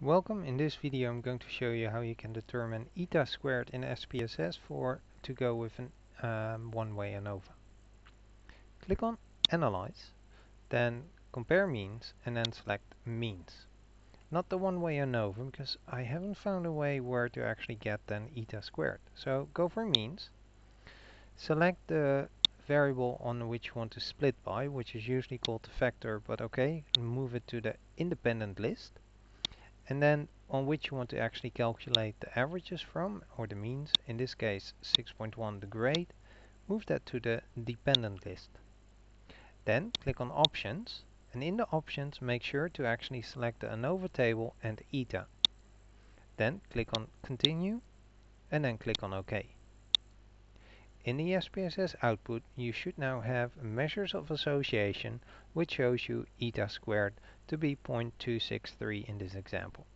Welcome, in this video I'm going to show you how you can determine eta squared in SPSS for to go with an um, one-way ANOVA. Click on Analyze, then Compare Means and then select Means. Not the one-way ANOVA because I haven't found a way where to actually get then eta squared. So go for Means, select the variable on which you want to split by, which is usually called the factor, but okay, move it to the independent list and then on which you want to actually calculate the averages from or the means in this case 6.1 the grade move that to the dependent list. Then click on options and in the options make sure to actually select the ANOVA table and eta. Then click on continue and then click on OK in the SPSS output you should now have measures of association which shows you eta squared to be 0.263 in this example.